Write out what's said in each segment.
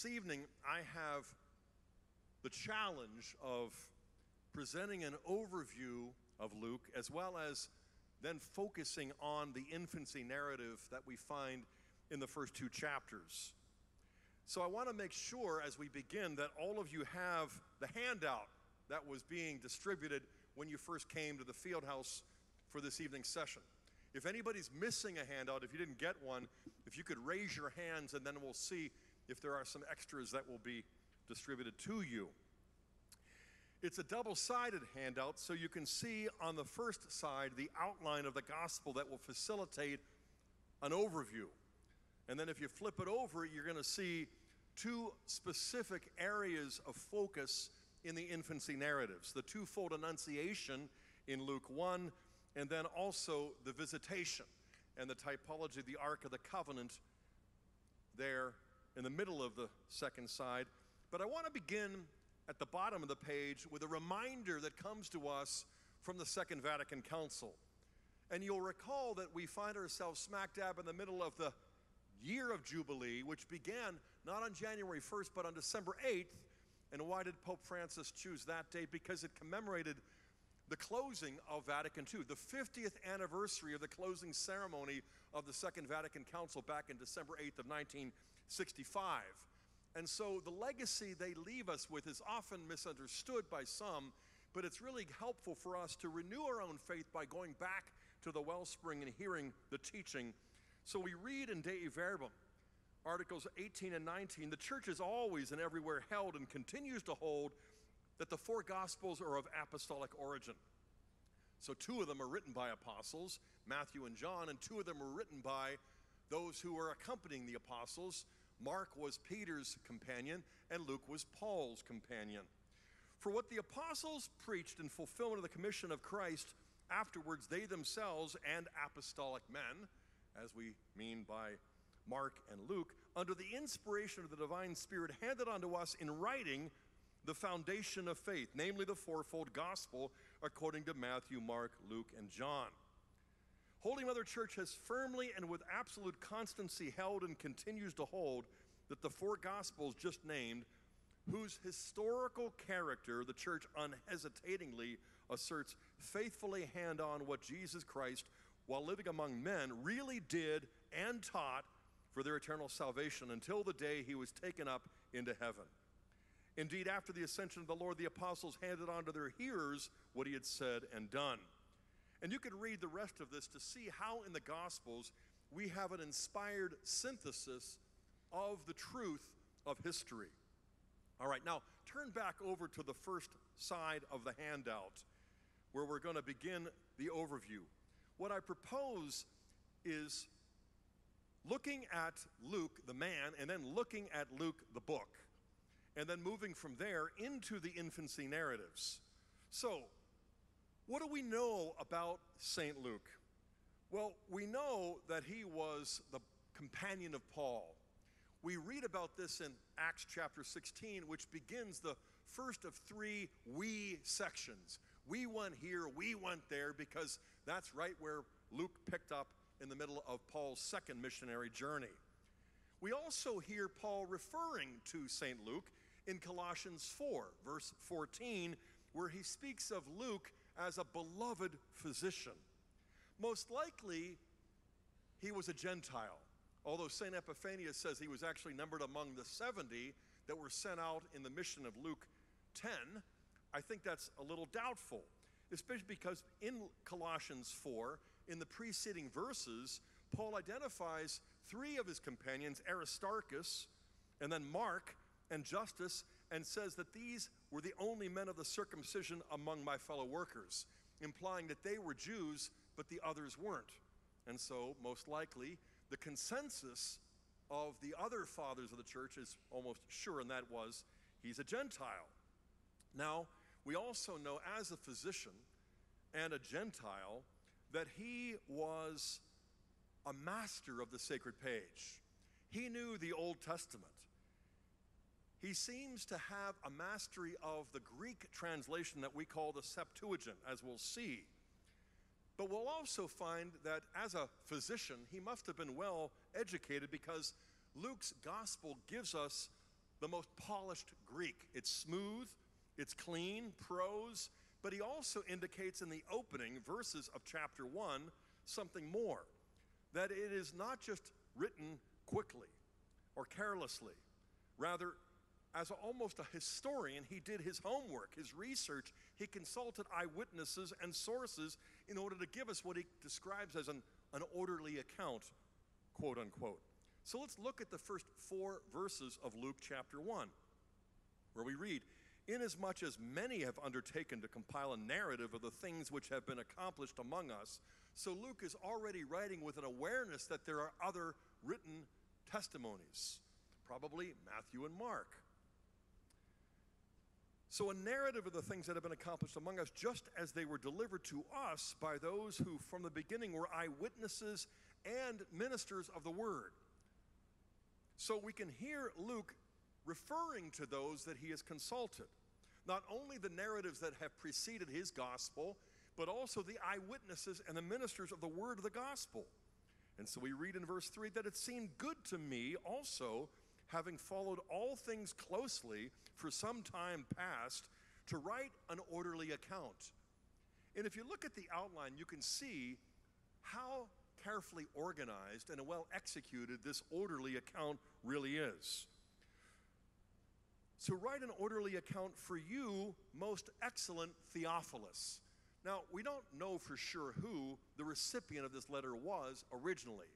This evening, I have the challenge of presenting an overview of Luke as well as then focusing on the infancy narrative that we find in the first two chapters. So I want to make sure as we begin that all of you have the handout that was being distributed when you first came to the field house for this evening's session. If anybody's missing a handout, if you didn't get one, if you could raise your hands and then we'll see if there are some extras that will be distributed to you. It's a double sided handout, so you can see on the first side the outline of the gospel that will facilitate an overview. And then if you flip it over, you're going to see two specific areas of focus in the infancy narratives the twofold annunciation in Luke 1, and then also the visitation and the typology, of the Ark of the Covenant, there in the middle of the second side. But I want to begin at the bottom of the page with a reminder that comes to us from the Second Vatican Council. And you'll recall that we find ourselves smack dab in the middle of the year of Jubilee, which began not on January 1st, but on December 8th. And why did Pope Francis choose that date? Because it commemorated the closing of Vatican II, the 50th anniversary of the closing ceremony of the Second Vatican Council back in December 8th of 1965. And so the legacy they leave us with is often misunderstood by some, but it's really helpful for us to renew our own faith by going back to the wellspring and hearing the teaching. So we read in Dei Verbum, Articles 18 and 19, the church is always and everywhere held and continues to hold that the four gospels are of apostolic origin. So two of them are written by apostles, Matthew and John, and two of them were written by those who were accompanying the apostles. Mark was Peter's companion, and Luke was Paul's companion. For what the apostles preached in fulfillment of the commission of Christ, afterwards they themselves and apostolic men, as we mean by Mark and Luke, under the inspiration of the divine Spirit, handed unto us in writing the foundation of faith, namely the fourfold gospel according to Matthew, Mark, Luke, and John. Holy Mother Church has firmly and with absolute constancy held and continues to hold that the four Gospels just named, whose historical character the Church unhesitatingly asserts faithfully hand on what Jesus Christ, while living among men, really did and taught for their eternal salvation until the day he was taken up into heaven. Indeed, after the ascension of the Lord, the apostles handed on to their hearers what he had said and done. And you can read the rest of this to see how in the Gospels we have an inspired synthesis of the truth of history. All right, now turn back over to the first side of the handout where we're going to begin the overview. What I propose is looking at Luke, the man, and then looking at Luke, the book, and then moving from there into the infancy narratives. So, what do we know about St. Luke? Well, we know that he was the companion of Paul. We read about this in Acts chapter 16, which begins the first of three we sections. We went here, we went there, because that's right where Luke picked up in the middle of Paul's second missionary journey. We also hear Paul referring to St. Luke in Colossians 4, verse 14, where he speaks of Luke as a beloved physician. Most likely, he was a Gentile, although St. Epiphanius says he was actually numbered among the 70 that were sent out in the mission of Luke 10. I think that's a little doubtful, especially because in Colossians 4, in the preceding verses, Paul identifies three of his companions, Aristarchus, and then Mark and Justus, and says that these were the only men of the circumcision among my fellow workers, implying that they were Jews, but the others weren't. And so, most likely, the consensus of the other fathers of the church is almost sure, and that was he's a Gentile. Now, we also know as a physician and a Gentile that he was a master of the sacred page. He knew the Old Testament. He seems to have a mastery of the Greek translation that we call the Septuagint, as we'll see. But we'll also find that as a physician, he must have been well educated because Luke's gospel gives us the most polished Greek. It's smooth, it's clean, prose, but he also indicates in the opening verses of chapter 1 something more that it is not just written quickly or carelessly. Rather, as almost a historian, he did his homework, his research. He consulted eyewitnesses and sources in order to give us what he describes as an, an orderly account, quote unquote. So let's look at the first four verses of Luke chapter 1, where we read, Inasmuch as many have undertaken to compile a narrative of the things which have been accomplished among us, so Luke is already writing with an awareness that there are other written testimonies, probably Matthew and Mark. So, a narrative of the things that have been accomplished among us, just as they were delivered to us by those who from the beginning were eyewitnesses and ministers of the word. So, we can hear Luke referring to those that he has consulted. Not only the narratives that have preceded his gospel, but also the eyewitnesses and the ministers of the word of the gospel. And so we read in verse 3 that it seemed good to me also, having followed all things closely for some time past, to write an orderly account. And if you look at the outline, you can see how carefully organized and well executed this orderly account really is. So, write an orderly account for you, most excellent Theophilus. Now, we don't know for sure who the recipient of this letter was originally.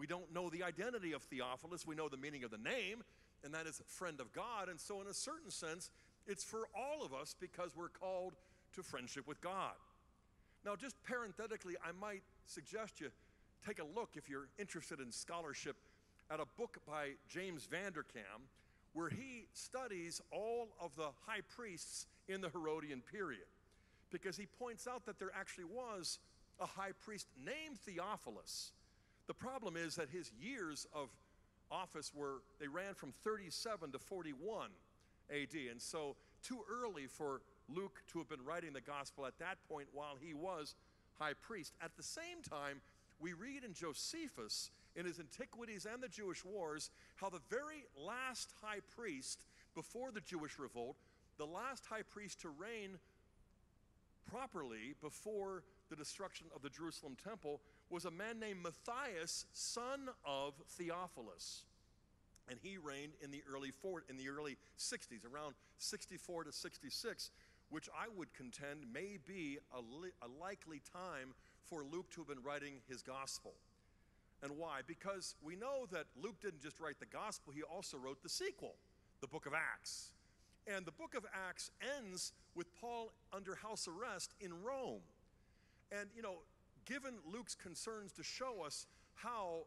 We don't know the identity of Theophilus. We know the meaning of the name, and that is friend of God. And so, in a certain sense, it's for all of us because we're called to friendship with God. Now, just parenthetically, I might suggest you take a look, if you're interested in scholarship, at a book by James Vanderkam where he studies all of the high priests in the Herodian period. Because he points out that there actually was a high priest named Theophilus. The problem is that his years of office were, they ran from 37 to 41 AD. And so, too early for Luke to have been writing the gospel at that point while he was high priest. At the same time, we read in Josephus in his Antiquities and the Jewish Wars how the very last high priest before the Jewish revolt, the last high priest to reign properly before the destruction of the Jerusalem temple, was a man named Matthias, son of Theophilus. And he reigned in the early four, in the early 60s, around 64 to 66, which I would contend may be a, li- a likely time for Luke to have been writing his gospel. And why? Because we know that Luke didn't just write the gospel, he also wrote the sequel, the book of Acts. And the book of Acts ends with Paul under house arrest in Rome. And, you know, given Luke's concerns to show us how,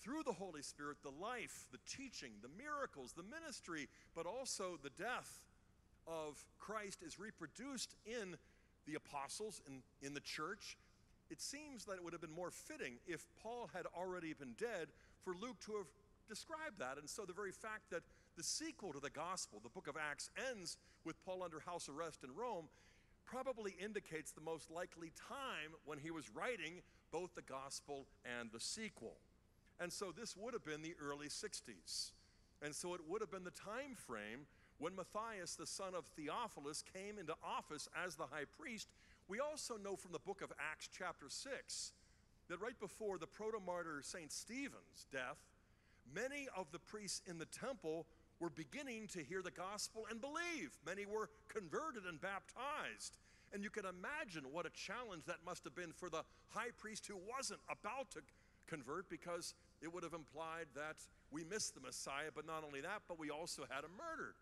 through the Holy Spirit, the life, the teaching, the miracles, the ministry, but also the death of Christ is reproduced in the apostles, in, in the church, it seems that it would have been more fitting if Paul had already been dead for Luke to have described that. And so the very fact that the sequel to the gospel, the book of Acts, ends with Paul under house arrest in Rome probably indicates the most likely time when he was writing both the gospel and the sequel. And so this would have been the early 60s. And so it would have been the time frame when Matthias, the son of Theophilus, came into office as the high priest. We also know from the book of Acts, chapter 6, that right before the proto martyr St. Stephen's death, many of the priests in the temple were beginning to hear the gospel and believe. Many were converted and baptized. And you can imagine what a challenge that must have been for the high priest who wasn't about to convert because it would have implied that we missed the Messiah, but not only that, but we also had him murdered.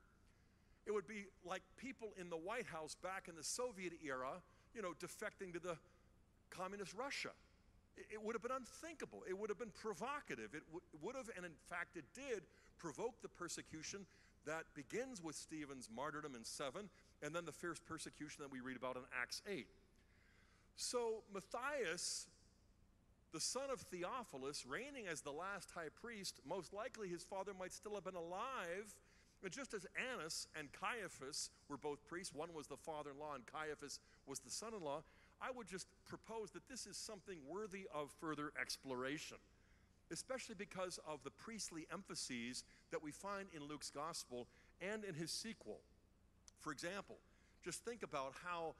It would be like people in the White House back in the Soviet era, you know, defecting to the communist Russia. It would have been unthinkable. It would have been provocative. It would have, and in fact, it did provoke the persecution that begins with Stephen's martyrdom in 7 and then the fierce persecution that we read about in Acts 8. So, Matthias, the son of Theophilus, reigning as the last high priest, most likely his father might still have been alive. And just as Annas and Caiaphas were both priests, one was the father in law and Caiaphas was the son in law, I would just propose that this is something worthy of further exploration especially because of the priestly emphases that we find in Luke's gospel and in his sequel. For example, just think about how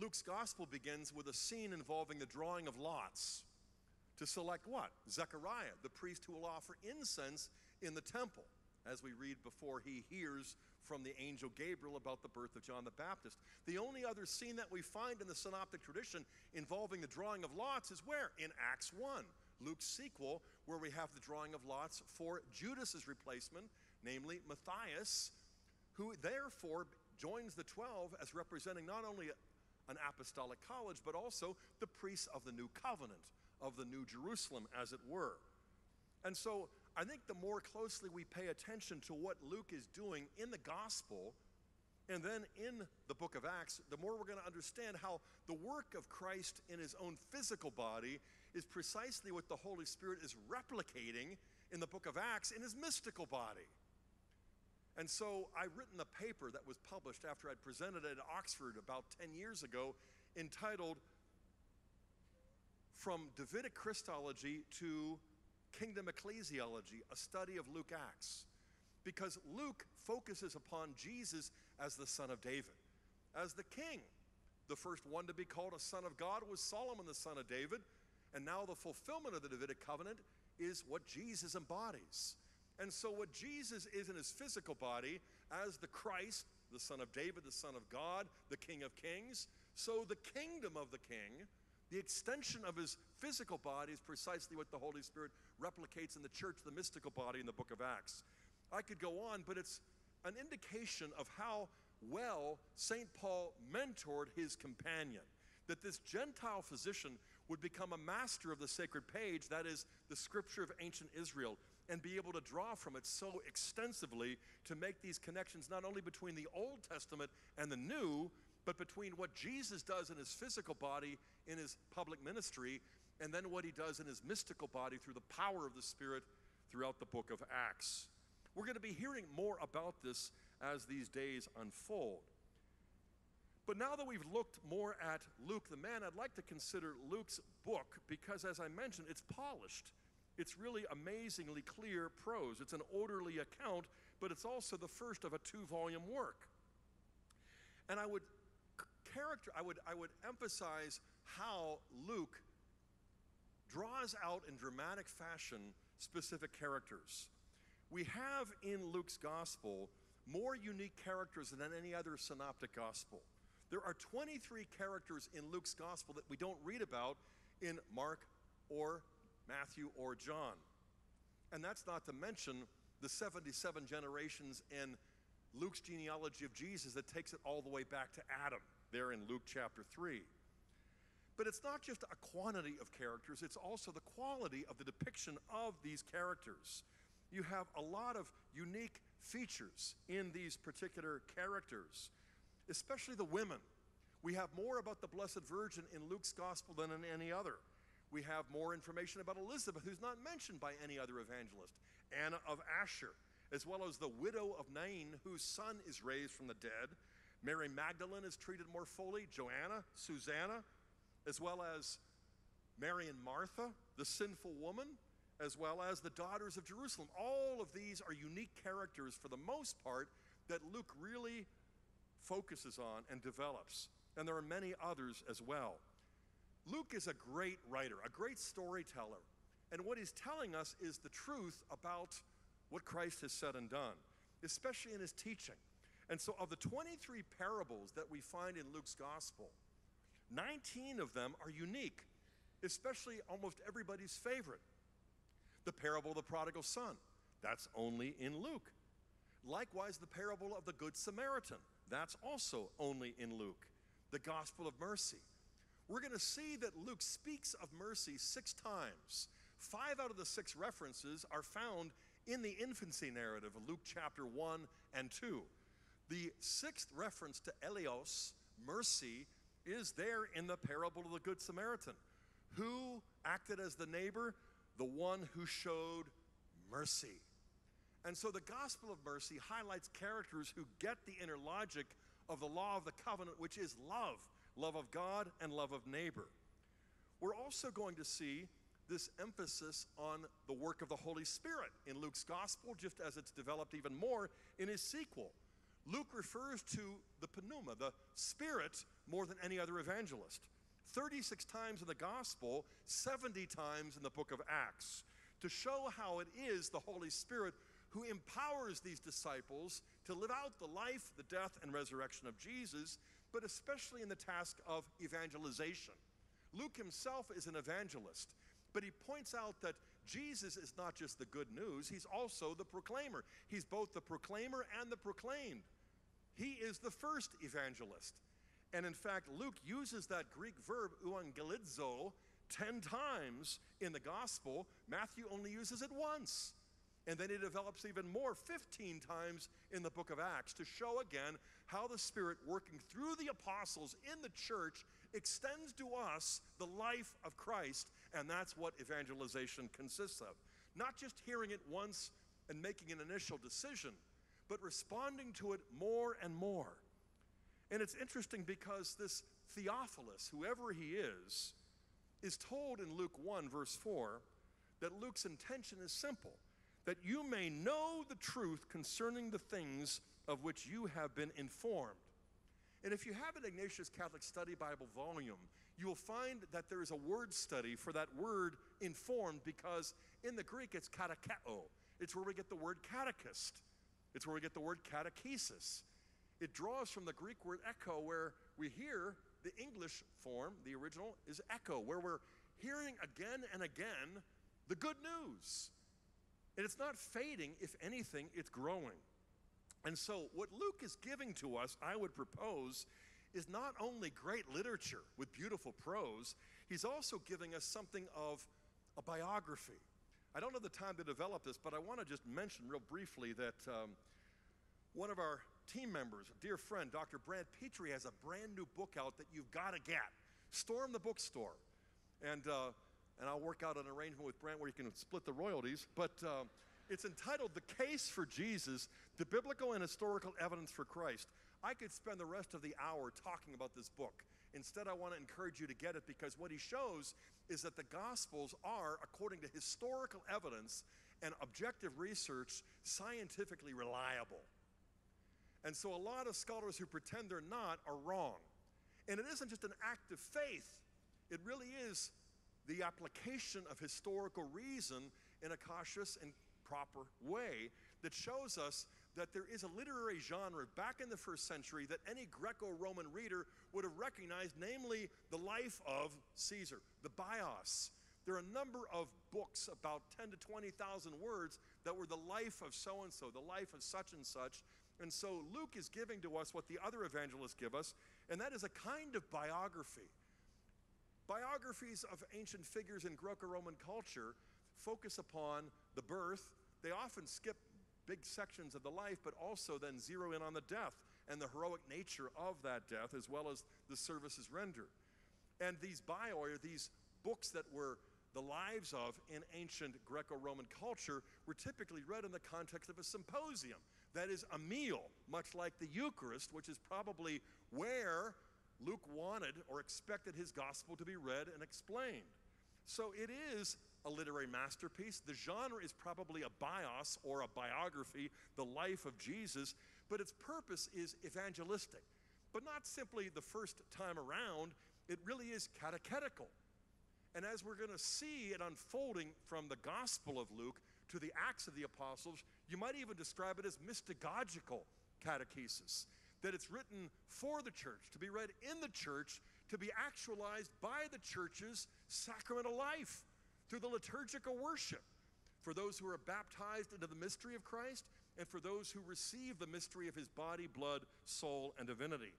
Luke's gospel begins with a scene involving the drawing of lots to select what? Zechariah, the priest who will offer incense in the temple, as we read before he hears from the angel Gabriel about the birth of John the Baptist. The only other scene that we find in the synoptic tradition involving the drawing of lots is where? In Acts 1, Luke's sequel, where we have the drawing of lots for Judas's replacement, namely Matthias, who therefore joins the 12 as representing not only an apostolic college, but also the priests of the new covenant, of the new Jerusalem, as it were. And so I think the more closely we pay attention to what Luke is doing in the gospel and then in the book of Acts, the more we're going to understand how the work of Christ in his own physical body is precisely what the Holy Spirit is replicating in the book of Acts in his mystical body. And so I've written a paper that was published after I'd presented it at Oxford about 10 years ago entitled From Davidic Christology to Kingdom Ecclesiology, a study of Luke Acts. Because Luke focuses upon Jesus as the son of David, as the king. The first one to be called a son of God was Solomon, the son of David. And now the fulfillment of the Davidic covenant is what Jesus embodies. And so, what Jesus is in his physical body, as the Christ, the Son of David, the Son of God, the King of Kings, so the kingdom of the King, the extension of his physical body, is precisely what the Holy Spirit replicates in the church, the mystical body in the book of Acts. I could go on, but it's an indication of how well St. Paul mentored his companion. That this Gentile physician would become a master of the sacred page, that is, the scripture of ancient Israel, and be able to draw from it so extensively to make these connections not only between the Old Testament and the New, but between what Jesus does in his physical body in his public ministry and then what he does in his mystical body through the power of the Spirit throughout the book of Acts. We're going to be hearing more about this as these days unfold. But now that we've looked more at Luke the man, I'd like to consider Luke's book because, as I mentioned, it's polished. It's really amazingly clear prose. It's an orderly account, but it's also the first of a two volume work. And I would character I would I would emphasize how Luke draws out in dramatic fashion specific characters. We have in Luke's gospel more unique characters than any other synoptic gospel. There are 23 characters in Luke's gospel that we don't read about in Mark or Matthew, or John. And that's not to mention the 77 generations in Luke's genealogy of Jesus that takes it all the way back to Adam, there in Luke chapter 3. But it's not just a quantity of characters, it's also the quality of the depiction of these characters. You have a lot of unique features in these particular characters, especially the women. We have more about the Blessed Virgin in Luke's gospel than in any other we have more information about Elizabeth, who's not mentioned by any other evangelist, Anna of Asher, as well as the widow of Nain, whose son is raised from the dead. Mary Magdalene is treated more fully, Joanna, Susanna, as well as Mary and Martha, the sinful woman, as well as the daughters of Jerusalem. All of these are unique characters for the most part that Luke really focuses on and develops. And there are many others as well. Luke is a great writer, a great storyteller. And what he's telling us is the truth about what Christ has said and done, especially in his teaching. And so, of the 23 parables that we find in Luke's gospel, 19 of them are unique, especially almost everybody's favorite. The parable of the prodigal son, that's only in Luke. Likewise, the parable of the Good Samaritan, that's also only in Luke. The gospel of mercy, we're going to see that Luke speaks of mercy six times. Five out of the six references are found in the infancy narrative of Luke chapter 1 and 2. The sixth reference to eleos, mercy, is there in the parable of the Good Samaritan. Who acted as the neighbor? The one who showed mercy. And so the gospel of mercy highlights characters who get the inner logic of the law of the covenant, which is love love of God and love of neighbor. We're also going to see this emphasis on the work of the Holy Spirit in Luke's gospel, just as it's developed even more in his sequel. Luke refers to the pneuma, the spirit, more than any other evangelist. 36 times in the gospel, 70 times in the book of Acts, to show how it is the Holy Spirit who empowers these disciples to live out the life, the death, and resurrection of Jesus, but especially in the task of evangelization. Luke himself is an evangelist, but he points out that Jesus is not just the good news, he's also the proclaimer. He's both the proclaimer and the proclaimed. He is the first evangelist. And in fact, Luke uses that Greek verb, euangelizo, 10 times in the gospel. Matthew only uses it once. And then he develops even more 15 times in the book of Acts to show again how the Spirit working through the apostles in the church extends to us the life of Christ. And that's what evangelization consists of. Not just hearing it once and making an initial decision, but responding to it more and more. And it's interesting because this Theophilus, whoever he is, is told in Luke 1, verse 4, that Luke's intention is simple that you may know the truth concerning the things of which you have been informed. And if you have an Ignatius Catholic Study Bible volume, you will find that there is a word study for that word informed because in the Greek it's katecheo. It's where we get the word catechist. It's where we get the word catechesis. It draws from the Greek word echo, where we hear the English form, the original is echo, where we're hearing again and again the good news. And it's not fading, if anything, it's growing. And so, what Luke is giving to us, I would propose, is not only great literature with beautiful prose, he's also giving us something of a biography. I don't have the time to develop this, but I want to just mention real briefly that um, one of our team members, a dear friend, Dr. Brant Pitre, has a brand new book out that you've got to get. Storm the bookstore. And uh, and I'll work out an arrangement with Brant where you can split the royalties. But uh, it's entitled The Case for Jesus The Biblical and Historical Evidence for Christ. I could spend the rest of the hour talking about this book. Instead, I want to encourage you to get it because what he shows is that the Gospels are, according to historical evidence and objective research, scientifically reliable. And so, a lot of scholars who pretend they're not are wrong. And it isn't just an act of faith, it really is the application of historical reason in a cautious and proper way that shows us that there is a literary genre back in the first century that any Greco Roman reader would have recognized, namely the life of Caesar, the bios. There are a number of books, about 10 to 20,000 words, that were the life of so and so, the life of such and such. And so Luke is giving to us what the other evangelists give us, and that is a kind of biography. Biographies of ancient figures in Greco Roman culture focus upon the birth. They often skip big sections of the life, but also then zero in on the death and the heroic nature of that death, as well as the services rendered. And these bio, or these books that were the lives of in ancient Greco Roman culture, were typically read in the context of a symposium. That is, a meal, much like the Eucharist, which is probably where Luke wanted or expected his gospel to be read and explained. So it is a literary masterpiece. The genre is probably a bios or a biography, the life of Jesus, but its purpose is evangelistic. But not simply the first time around, it really is catechetical. And as we're going to see it unfolding from the Gospel of Luke to the Acts of the Apostles, you might even describe it as mystagogical catechesis that it's written for the church, to be read in the church, to be actualized by the church's sacramental life through the liturgical worship. For those who are baptized into the mystery of Christ, and for those who receive the mystery of his body, blood, soul, and divinity.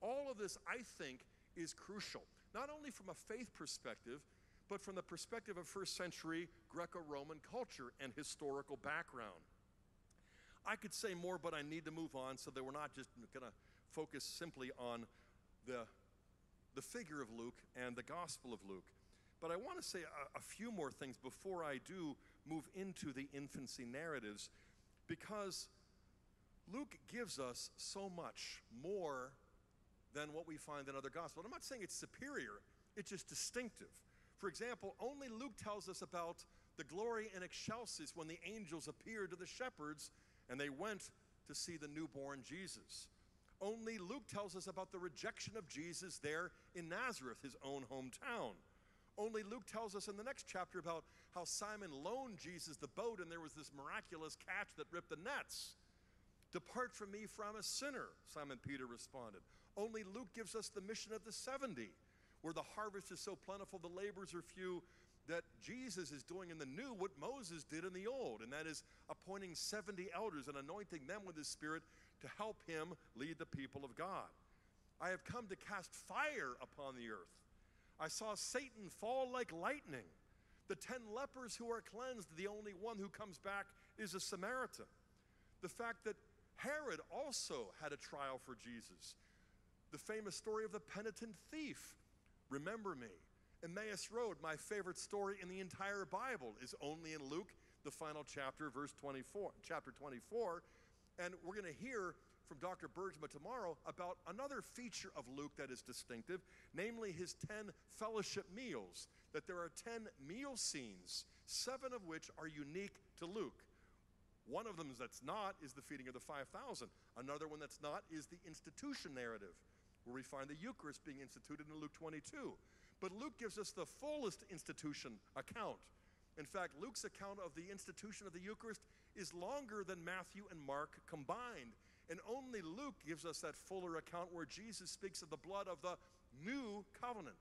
All of this, I think, is crucial, not only from a faith perspective, but from the perspective of first century Greco Roman culture and historical background. I could say more, but I need to move on so that we're not just going to focus simply on the, the figure of Luke and the Gospel of Luke. But I want to say a, a few more things before I do move into the infancy narratives because Luke gives us so much more than what we find in other gospels. I'm not saying it's superior, it's just distinctive. For example, only Luke tells us about the glory in excelsis when the angels appeared to the shepherds and they went to see the newborn Jesus. Only Luke tells us about the rejection of Jesus there in Nazareth, his own hometown. Only Luke tells us in the next chapter about how Simon loaned Jesus the boat and there was this miraculous catch that ripped the nets. Depart from me, for I'm a sinner, Simon Peter responded. Only Luke gives us the mission of the 70, where the harvest is so plentiful, the labors are few, that Jesus is doing in the new what Moses did in the old, and that is appointing 70 elders and anointing them with his Spirit to help him lead the people of God. I have come to cast fire upon the earth. I saw Satan fall like lightning. The ten lepers who are cleansed, the only one who comes back is a Samaritan. The fact that Herod also had a trial for Jesus. The famous story of the penitent thief. Remember me. Emmaus Road, my favorite story in the entire Bible, is only in Luke, the final chapter, verse 24, chapter 24. And we're going to hear from Dr. Bergsma tomorrow about another feature of Luke that is distinctive, namely his 10 fellowship meals. That there are 10 meal scenes, seven of which are unique to Luke. One of them that's not is the feeding of the 5,000. Another one that's not is the institution narrative, where we find the Eucharist being instituted in Luke 22. But Luke gives us the fullest institution account. In fact, Luke's account of the institution of the Eucharist is longer than Matthew and Mark combined. And only Luke gives us that fuller account where Jesus speaks of the blood of the new covenant.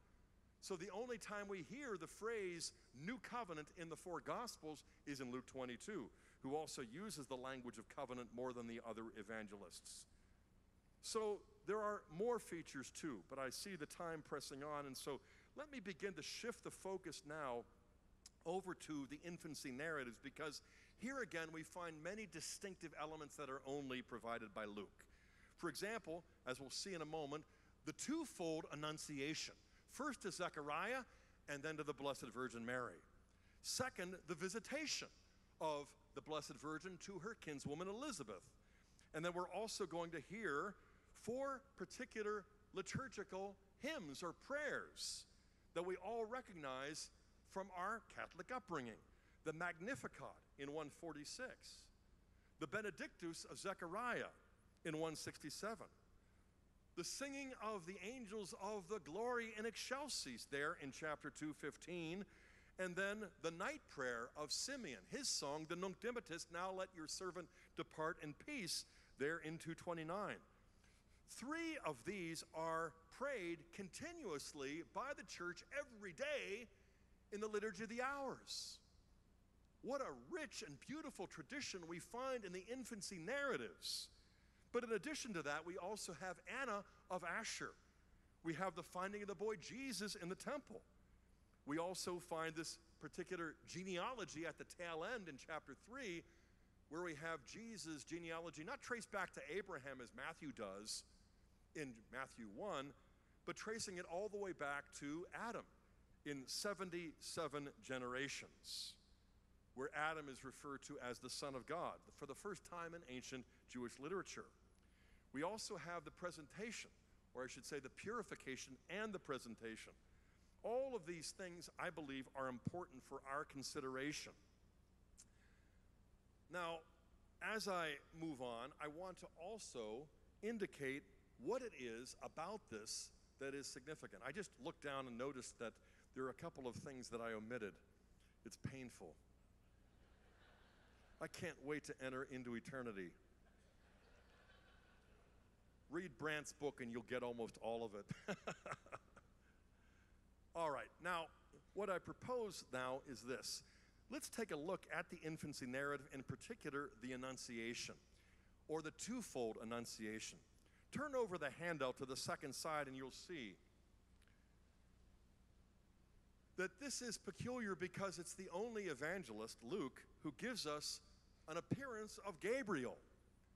So the only time we hear the phrase new covenant in the four gospels is in Luke 22 who also uses the language of covenant more than the other evangelists. So there are more features too, but I see the time pressing on, and so let me begin to shift the focus now over to the infancy narratives because here again we find many distinctive elements that are only provided by Luke. For example, as we'll see in a moment, the twofold annunciation first to Zechariah and then to the Blessed Virgin Mary. Second, the visitation of the Blessed Virgin to her kinswoman Elizabeth. And then we're also going to hear four particular liturgical hymns or prayers that we all recognize from our Catholic upbringing the Magnificat in 146, the Benedictus of Zechariah in 167, the singing of the angels of the glory in excelsis there in chapter 215 and then the night prayer of Simeon, his song, the Nunc Dimittis, now let your servant depart in peace, there in 229. Three of these are prayed continuously by the church every day in the Liturgy of the Hours. What a rich and beautiful tradition we find in the infancy narratives. But in addition to that, we also have Anna of Asher. We have the finding of the boy Jesus in the temple. We also find this particular genealogy at the tail end in chapter 3, where we have Jesus' genealogy not traced back to Abraham as Matthew does in Matthew 1, but tracing it all the way back to Adam in 77 generations, where Adam is referred to as the Son of God for the first time in ancient Jewish literature. We also have the presentation, or I should say the purification and the presentation all of these things, I believe, are important for our consideration. Now, as I move on, I want to also indicate what it is about this that is significant. I just looked down and noticed that there are a couple of things that I omitted. It's painful. I can't wait to enter into eternity. Read Brant's book and you'll get almost all of it. All right, now, what I propose now is this. Let's take a look at the infancy narrative, in particular, the Annunciation, or the twofold Annunciation. Turn over the handout to the second side, and you'll see that this is peculiar because it's the only evangelist, Luke, who gives us an appearance of Gabriel.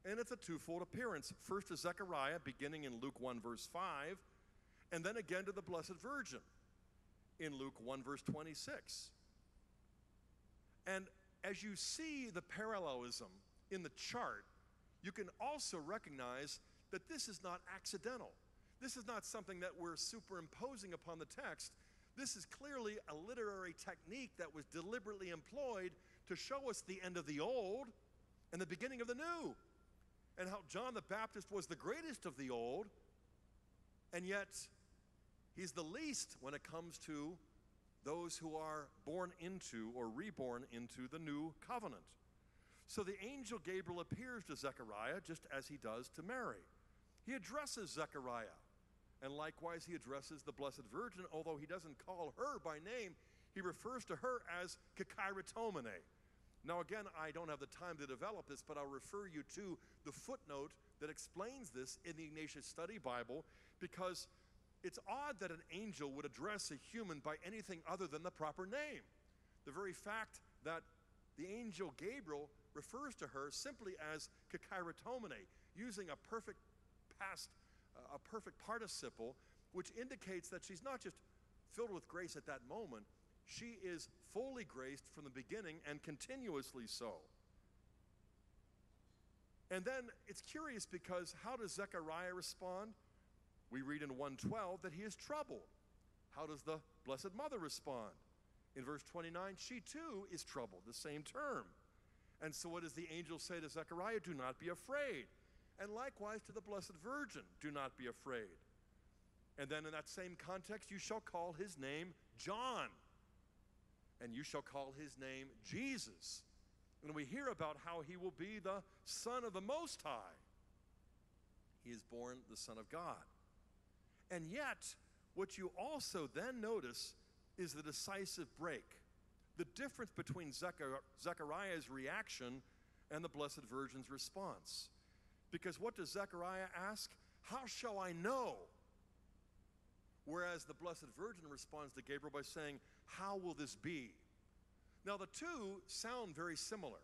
And it's a twofold appearance. First to Zechariah, beginning in Luke 1, verse 5, and then again to the Blessed Virgin in Luke 1, verse 26. And as you see the parallelism in the chart, you can also recognize that this is not accidental. This is not something that we're superimposing upon the text. This is clearly a literary technique that was deliberately employed to show us the end of the old and the beginning of the new. and how John the Baptist was the greatest of the old, and yet he's the least when it comes to those who are born into or reborn into the new covenant. So the angel Gabriel appears to Zechariah just as he does to Mary. He addresses Zechariah, and likewise he addresses the Blessed Virgin, although he doesn't call her by name, he refers to her as kecharitomene. Now, again, I don't have the time to develop this, but I'll refer you to the footnote that explains this in the Ignatius Study Bible because it's odd that an angel would address a human by anything other than the proper name. The very fact that the angel Gabriel refers to her simply as kecharitomene, using a perfect past, uh, a perfect participle, which indicates that she's not just filled with grace at that moment, she is fully graced from the beginning and continuously so. And then it's curious because how does Zechariah respond? We read in 112 that he is troubled. How does the Blessed Mother respond? In verse 29, she too is troubled, the same term. And so, what does the angel say to Zechariah? Do not be afraid. And likewise to the Blessed Virgin, do not be afraid. And then, in that same context, you shall call his name John, and you shall call his name Jesus. And we hear about how he will be the Son of the Most High. He is born the Son of God. And yet, what you also then notice is the decisive break the difference between Zechariah's reaction and the Blessed Virgin's response. Because what does Zechariah ask? How shall I know? Whereas the Blessed Virgin responds to Gabriel by saying, How will this be? Now, the two sound very similar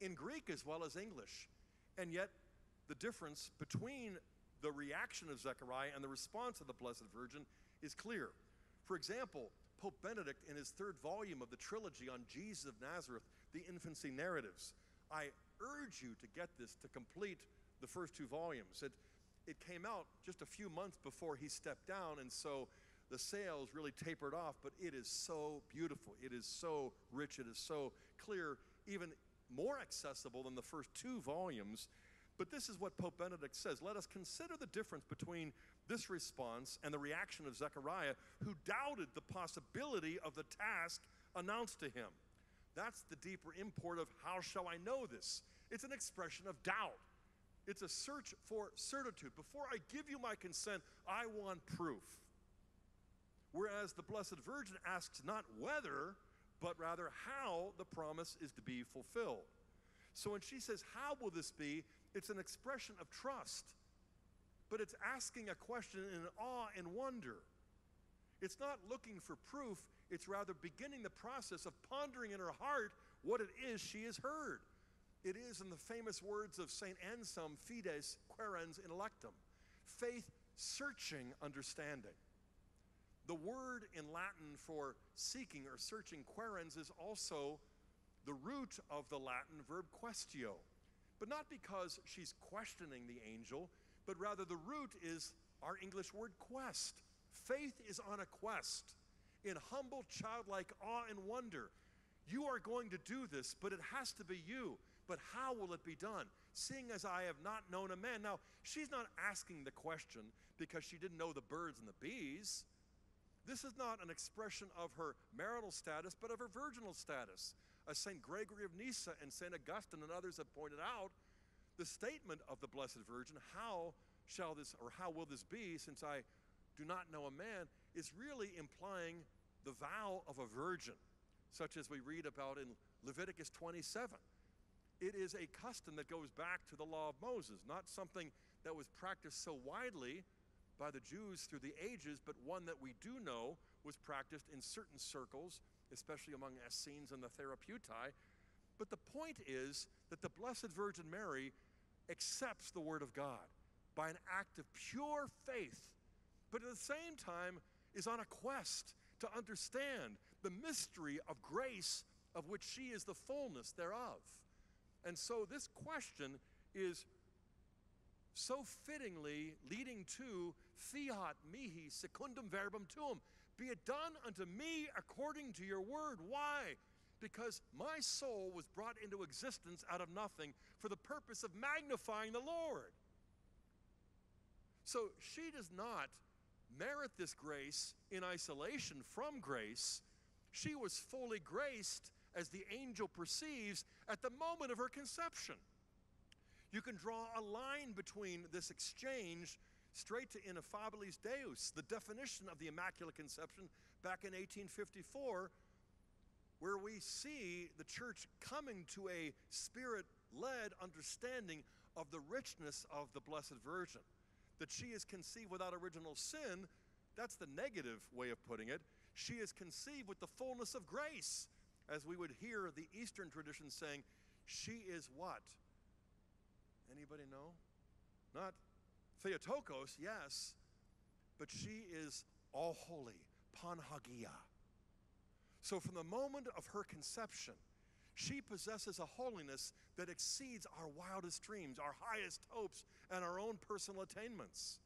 in Greek as well as English. And yet, the difference between the reaction of Zechariah and the response of the Blessed Virgin is clear. For example, Pope Benedict, in his third volume of the trilogy on Jesus of Nazareth, the infancy narratives, I urge you to get this to complete the first two volumes. It, it came out just a few months before he stepped down, and so the sales really tapered off, but it is so beautiful. It is so rich. It is so clear, even more accessible than the first two volumes. But this is what Pope Benedict says. Let us consider the difference between this response and the reaction of Zechariah, who doubted the possibility of the task announced to him. That's the deeper import of how shall I know this? It's an expression of doubt. It's a search for certitude. Before I give you my consent, I want proof. Whereas the Blessed Virgin asks not whether, but rather how the promise is to be fulfilled. So when she says, How will this be? It's an expression of trust, but it's asking a question in awe and wonder. It's not looking for proof, it's rather beginning the process of pondering in her heart what it is she has heard. It is, in the famous words of St. Anselm, fides quaerens intellectum, faith searching understanding. The word in Latin for seeking or searching quaerens is also the root of the Latin verb questio, but not because she's questioning the angel, but rather the root is our English word quest. Faith is on a quest in humble, childlike awe and wonder. You are going to do this, but it has to be you. But how will it be done? Seeing as I have not known a man. Now, she's not asking the question because she didn't know the birds and the bees. This is not an expression of her marital status, but of her virginal status as St. Gregory of Nyssa and St. Augustine and others have pointed out, the statement of the Blessed Virgin, how shall this or how will this be since I do not know a man, is really implying the vow of a virgin, such as we read about in Leviticus 27. It is a custom that goes back to the law of Moses, not something that was practiced so widely by the Jews through the ages, but one that we do know was practiced in certain circles especially among Essenes and the Therapeutae. But the point is that the Blessed Virgin Mary accepts the Word of God by an act of pure faith, but at the same time is on a quest to understand the mystery of grace of which she is the fullness thereof. And so this question is so fittingly leading to fiat mihi secundum verbum tuum be it done unto me according to your word. Why? Because my soul was brought into existence out of nothing for the purpose of magnifying the Lord. So she does not merit this grace in isolation from grace. She was fully graced as the angel perceives at the moment of her conception. You can draw a line between this exchange straight to Ineffabilis Deus, the definition of the Immaculate Conception back in 1854, where we see the church coming to a spirit led understanding of the richness of the Blessed Virgin. That she is conceived without original sin, that's the negative way of putting it. She is conceived with the fullness of grace, as we would hear the Eastern tradition saying, she is what? Anybody know? Not Theotokos, yes, but she is all holy, Panagia. So from the moment of her conception, she possesses a holiness that exceeds our wildest dreams, our highest hopes, and our own personal attainments.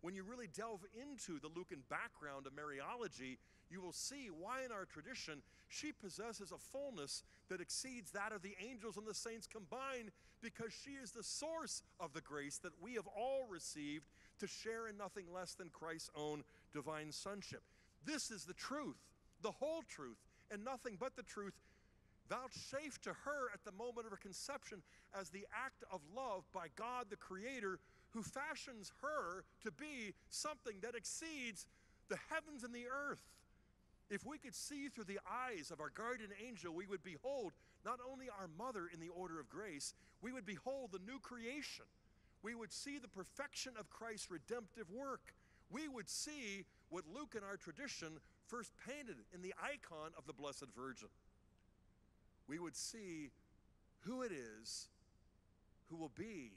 When you really delve into the Lucan background of Mariology, you will see why in our tradition she possesses a fullness that exceeds that of the angels and the saints combined because she is the source of the grace that we have all received to share in nothing less than Christ's own divine sonship. This is the truth, the whole truth, and nothing but the truth vouchsafed to her at the moment of her conception as the act of love by God the Creator, who fashions her to be something that exceeds the heavens and the earth. If we could see through the eyes of our guardian angel, we would behold not only our mother in the order of grace, we would behold the new creation. We would see the perfection of Christ's redemptive work. We would see what Luke in our tradition first painted in the icon of the Blessed Virgin. We would see who it is who will be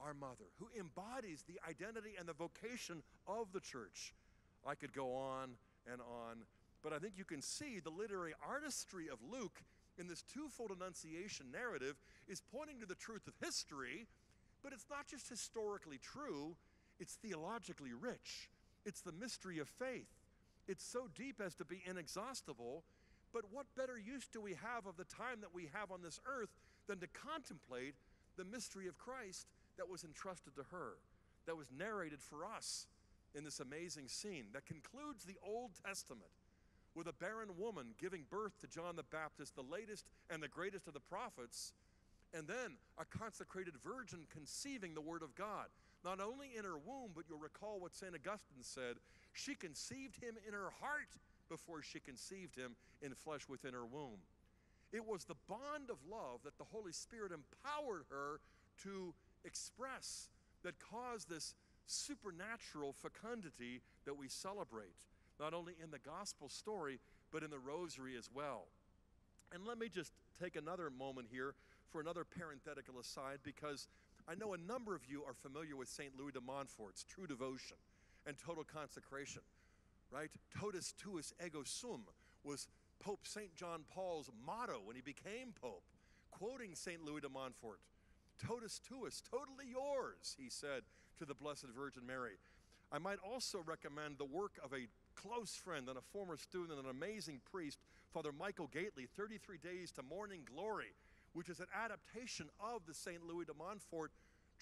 our mother, who embodies the identity and the vocation of the church. I could go on and on but I think you can see the literary artistry of Luke in this twofold Annunciation narrative is pointing to the truth of history, but it's not just historically true, it's theologically rich. It's the mystery of faith. It's so deep as to be inexhaustible, but what better use do we have of the time that we have on this earth than to contemplate the mystery of Christ that was entrusted to her, that was narrated for us in this amazing scene that concludes the Old Testament with a barren woman giving birth to John the Baptist, the latest and the greatest of the prophets, and then a consecrated virgin conceiving the Word of God. Not only in her womb, but you'll recall what St. Augustine said she conceived him in her heart before she conceived him in flesh within her womb. It was the bond of love that the Holy Spirit empowered her to express that caused this supernatural fecundity that we celebrate not only in the gospel story, but in the rosary as well. And let me just take another moment here for another parenthetical aside because I know a number of you are familiar with St. Louis de Montfort's true devotion and total consecration, right? Totus tuus ego sum was Pope St. John Paul's motto when he became Pope, quoting St. Louis de Montfort. Totus tuus, totally yours, he said to the Blessed Virgin Mary. I might also recommend the work of a close friend and a former student and an amazing priest, Father Michael Gaitley, 33 Days to Morning Glory, which is an adaptation of the St. Louis de Montfort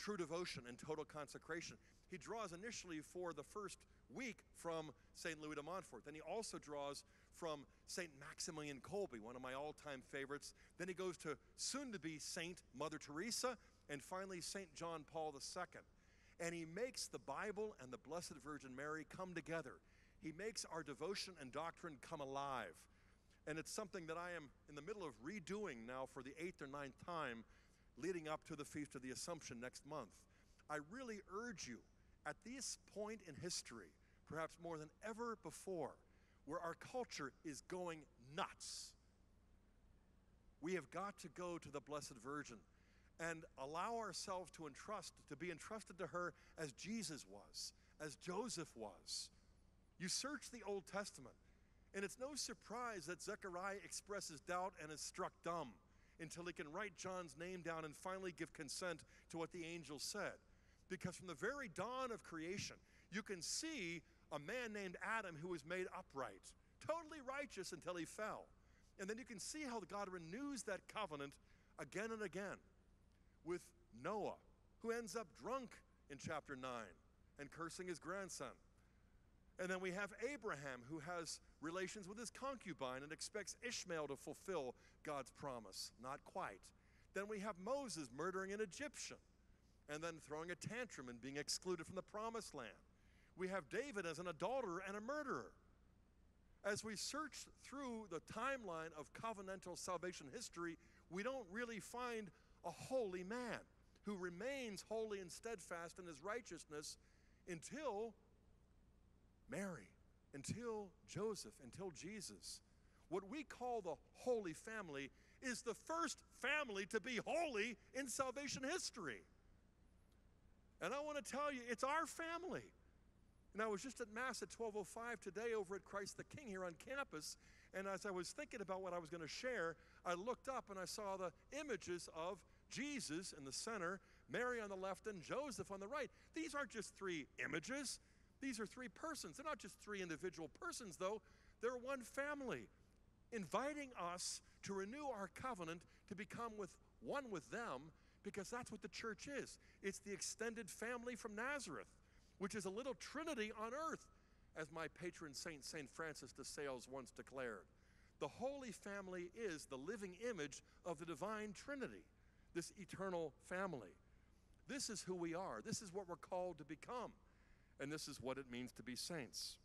true devotion and total consecration. He draws initially for the first week from St. Louis de Montfort. Then he also draws from St. Maximilian Kolbe, one of my all time favorites. Then he goes to soon to be Saint Mother Teresa, and finally St. John Paul II. And he makes the Bible and the Blessed Virgin Mary come together he makes our devotion and doctrine come alive. And it's something that I am in the middle of redoing now for the eighth or ninth time leading up to the Feast of the Assumption next month. I really urge you at this point in history, perhaps more than ever before, where our culture is going nuts, we have got to go to the Blessed Virgin and allow ourselves to entrust, to be entrusted to her as Jesus was, as Joseph was, you search the Old Testament, and it's no surprise that Zechariah expresses doubt and is struck dumb until he can write John's name down and finally give consent to what the angel said. Because from the very dawn of creation, you can see a man named Adam who was made upright, totally righteous until he fell. And then you can see how God renews that covenant again and again with Noah, who ends up drunk in chapter 9 and cursing his grandson. And then we have Abraham, who has relations with his concubine and expects Ishmael to fulfill God's promise. Not quite. Then we have Moses murdering an Egyptian and then throwing a tantrum and being excluded from the promised land. We have David as an adulterer and a murderer. As we search through the timeline of covenantal salvation history, we don't really find a holy man who remains holy and steadfast in his righteousness until Mary, until Joseph, until Jesus. What we call the Holy Family is the first family to be holy in salvation history. And I want to tell you, it's our family. And I was just at Mass at 1205 today over at Christ the King here on campus. And as I was thinking about what I was going to share, I looked up and I saw the images of Jesus in the center, Mary on the left, and Joseph on the right. These aren't just three images, these are three persons. They're not just three individual persons, though, they're one family, inviting us to renew our covenant to become with one with them because that's what the church is. It's the extended family from Nazareth, which is a little trinity on earth, as my patron saint, St. Francis de Sales, once declared. The Holy Family is the living image of the divine Trinity, this eternal family. This is who we are. This is what we're called to become and this is what it means to be saints.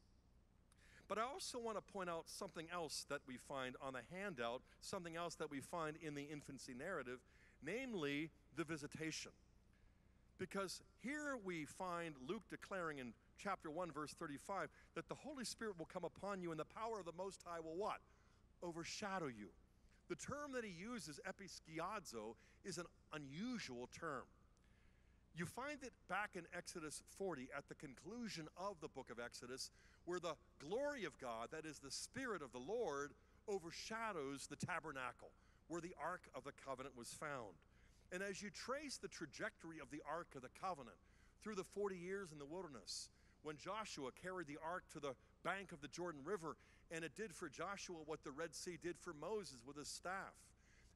But I also want to point out something else that we find on the handout, something else that we find in the infancy narrative, namely the visitation. Because here we find Luke declaring in chapter 1, verse 35, that the Holy Spirit will come upon you and the power of the Most High will what? Overshadow you. The term that he uses, episkiazo, is an unusual term. You find it back in Exodus 40 at the conclusion of the book of Exodus, where the glory of God, that is the Spirit of the Lord, overshadows the tabernacle, where the Ark of the Covenant was found. And as you trace the trajectory of the Ark of the Covenant through the 40 years in the wilderness, when Joshua carried the ark to the bank of the Jordan River, and it did for Joshua what the Red Sea did for Moses with his staff.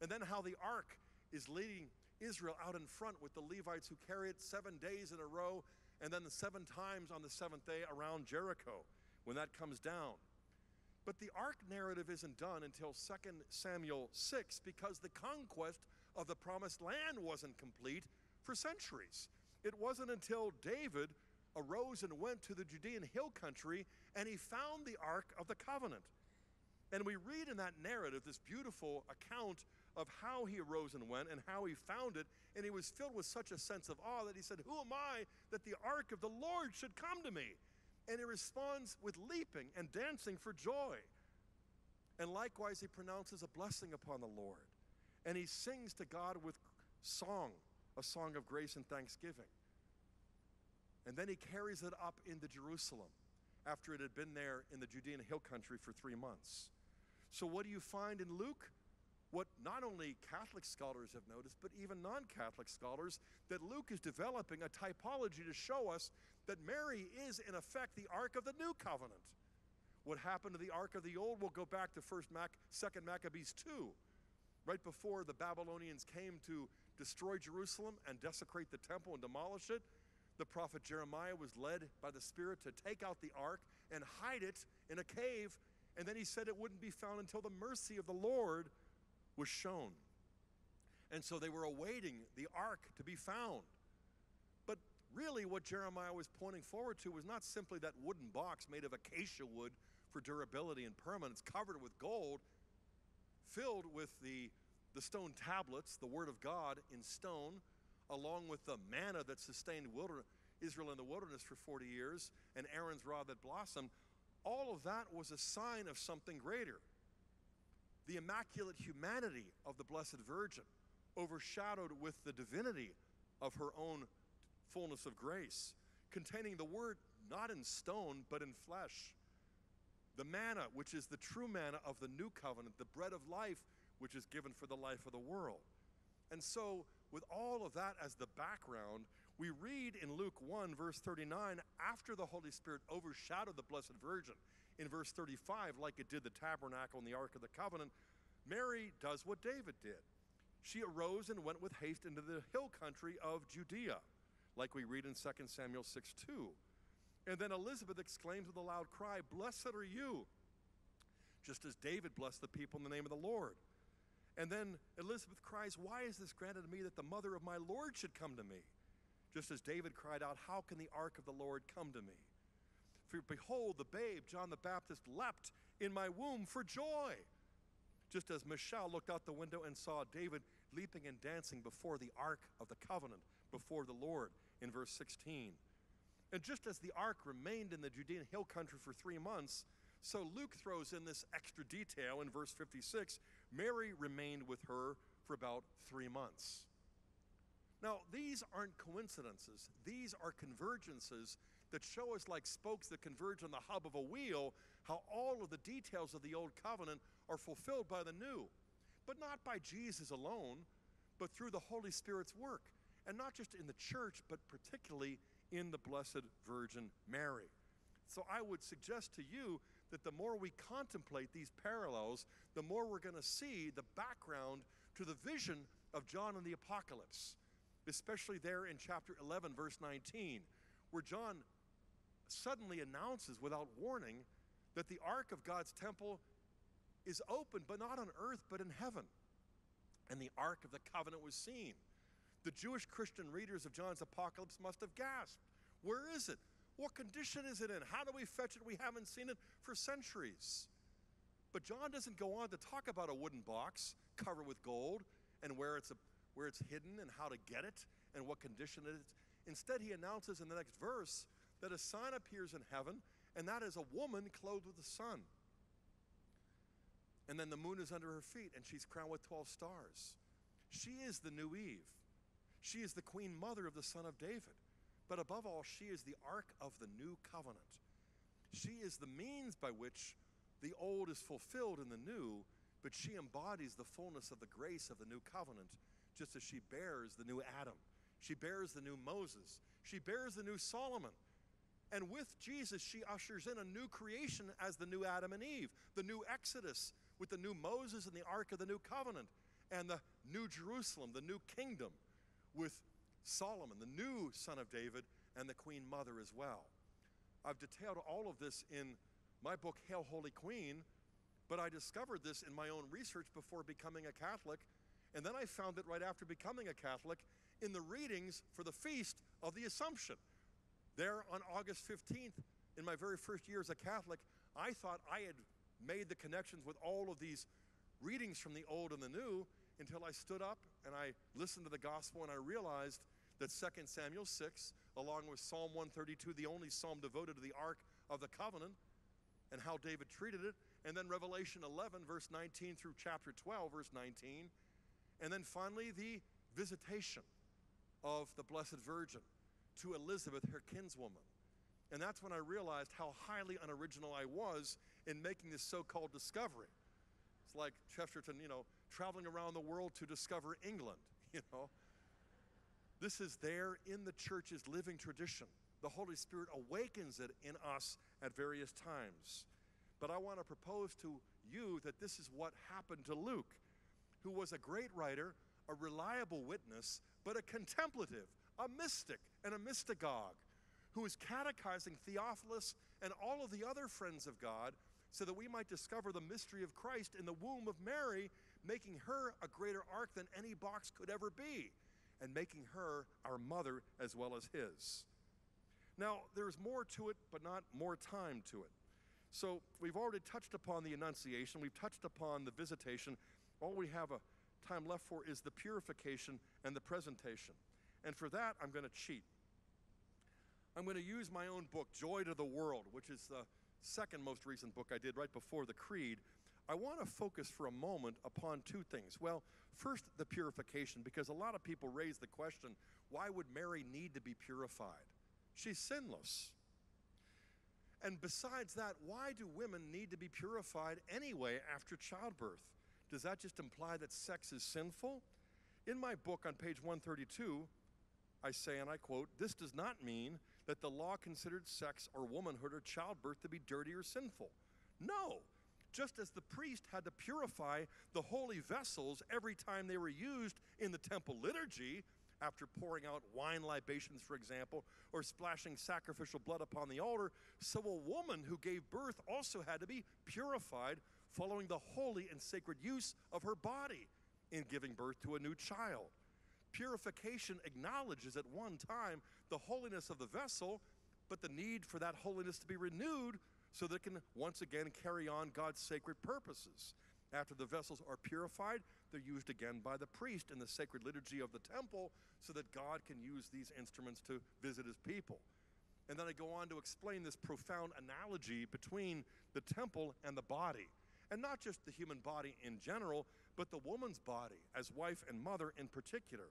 And then how the ark is leading Israel out in front with the Levites who carry it seven days in a row, and then the seven times on the seventh day around Jericho when that comes down. But the ark narrative isn't done until 2 Samuel 6 because the conquest of the promised land wasn't complete for centuries. It wasn't until David arose and went to the Judean hill country and he found the ark of the covenant. And we read in that narrative this beautiful account of how he arose and went and how he found it. And he was filled with such a sense of awe that he said, Who am I that the ark of the Lord should come to me? And he responds with leaping and dancing for joy. And likewise, he pronounces a blessing upon the Lord. And he sings to God with song, a song of grace and thanksgiving. And then he carries it up into Jerusalem after it had been there in the Judean hill country for three months. So, what do you find in Luke? What not only Catholic scholars have noticed, but even non Catholic scholars, that Luke is developing a typology to show us that Mary is, in effect, the Ark of the New Covenant. What happened to the Ark of the Old We'll go back to first Mac, Second Maccabees 2, right before the Babylonians came to destroy Jerusalem and desecrate the temple and demolish it. The prophet Jeremiah was led by the Spirit to take out the ark and hide it in a cave, and then he said it wouldn't be found until the mercy of the Lord was shown. And so they were awaiting the ark to be found. But really, what Jeremiah was pointing forward to was not simply that wooden box made of acacia wood for durability and permanence, covered with gold, filled with the, the stone tablets, the Word of God in stone, along with the manna that sustained Israel in the wilderness for 40 years, and Aaron's rod that blossomed. All of that was a sign of something greater the immaculate humanity of the Blessed Virgin, overshadowed with the divinity of her own fullness of grace, containing the Word not in stone, but in flesh. The manna, which is the true manna of the new covenant, the bread of life, which is given for the life of the world. And so, with all of that as the background, we read in Luke 1, verse 39, after the Holy Spirit overshadowed the Blessed Virgin in verse 35, like it did the tabernacle and the Ark of the Covenant, Mary does what David did. She arose and went with haste into the hill country of Judea, like we read in 2 Samuel 6 2. And then Elizabeth exclaims with a loud cry, Blessed are you, just as David blessed the people in the name of the Lord. And then Elizabeth cries, Why is this granted to me that the mother of my Lord should come to me? Just as David cried out, How can the ark of the Lord come to me? For behold, the babe, John the Baptist, leapt in my womb for joy. Just as Michal looked out the window and saw David leaping and dancing before the ark of the covenant, before the Lord, in verse 16. And just as the ark remained in the Judean hill country for three months, so Luke throws in this extra detail in verse 56 Mary remained with her for about three months. Now, these aren't coincidences, these are convergences that show us, like spokes that converge on the hub of a wheel, how all of the details of the old covenant are fulfilled by the new. But not by Jesus alone, but through the Holy Spirit's work. And not just in the church, but particularly in the Blessed Virgin Mary. So I would suggest to you that the more we contemplate these parallels, the more we're going to see the background to the vision of John in the Apocalypse, especially there in chapter 11, verse 19, where John suddenly announces without warning that the ark of God's temple is open, but not on earth, but in heaven. And the ark of the covenant was seen. The Jewish Christian readers of John's apocalypse must have gasped. Where is it? What condition is it in? How do we fetch it? We haven't seen it for centuries. But John doesn't go on to talk about a wooden box covered with gold and where it's, a, where it's hidden and how to get it and what condition it is. Instead, he announces in the next verse that a sign appears in heaven, and that is a woman clothed with the sun. And then the moon is under her feet, and she's crowned with 12 stars. She is the new Eve. She is the queen mother of the son of David. But above all, she is the ark of the new covenant. She is the means by which the old is fulfilled in the new, but she embodies the fullness of the grace of the new covenant, just as she bears the new Adam. She bears the new Moses. She bears the new Solomon. And with Jesus, she ushers in a new creation as the new Adam and Eve, the new Exodus with the new Moses and the Ark of the New Covenant, and the new Jerusalem, the new kingdom with Solomon, the new son of David, and the Queen Mother as well. I've detailed all of this in my book, Hail Holy Queen, but I discovered this in my own research before becoming a Catholic, and then I found it right after becoming a Catholic in the readings for the Feast of the Assumption. There on August 15th, in my very first year as a Catholic, I thought I had made the connections with all of these readings from the Old and the New until I stood up and I listened to the gospel and I realized that 2 Samuel 6, along with Psalm 132, the only psalm devoted to the Ark of the Covenant, and how David treated it, and then Revelation 11, verse 19 through chapter 12, verse 19, and then finally the visitation of the Blessed Virgin to Elizabeth, her kinswoman. And that's when I realized how highly unoriginal I was in making this so called discovery. It's like Chesterton, you know, traveling around the world to discover England, you know. This is there in the church's living tradition. The Holy Spirit awakens it in us at various times. But I want to propose to you that this is what happened to Luke, who was a great writer, a reliable witness, but a contemplative, a mystic and a mystagogue who is catechizing Theophilus and all of the other friends of God so that we might discover the mystery of Christ in the womb of Mary, making her a greater ark than any box could ever be, and making her our mother as well as his. Now, there's more to it, but not more time to it. So, we've already touched upon the Annunciation, we've touched upon the visitation. All we have a time left for is the purification and the presentation. And for that, I'm going to cheat. I'm going to use my own book, Joy to the World, which is the second most recent book I did right before the Creed. I want to focus for a moment upon two things. Well, first, the purification, because a lot of people raise the question why would Mary need to be purified? She's sinless. And besides that, why do women need to be purified anyway after childbirth? Does that just imply that sex is sinful? In my book on page 132, I say, and I quote, this does not mean that the law considered sex or womanhood or childbirth to be dirty or sinful. No, just as the priest had to purify the holy vessels every time they were used in the temple liturgy, after pouring out wine libations, for example, or splashing sacrificial blood upon the altar, so a woman who gave birth also had to be purified following the holy and sacred use of her body in giving birth to a new child. Purification acknowledges at one time the holiness of the vessel, but the need for that holiness to be renewed so that it can once again carry on God's sacred purposes. After the vessels are purified, they're used again by the priest in the sacred liturgy of the temple so that God can use these instruments to visit his people. And then I go on to explain this profound analogy between the temple and the body. And not just the human body in general, but the woman's body as wife and mother in particular.